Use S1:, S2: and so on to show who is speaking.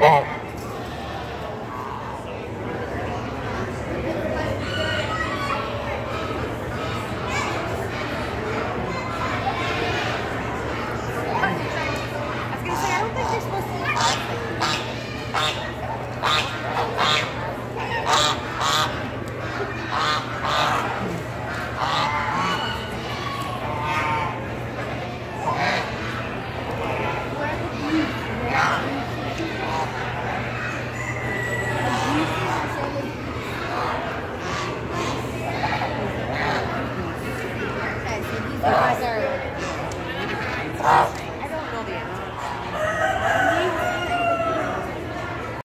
S1: 哦 Bye. Bye.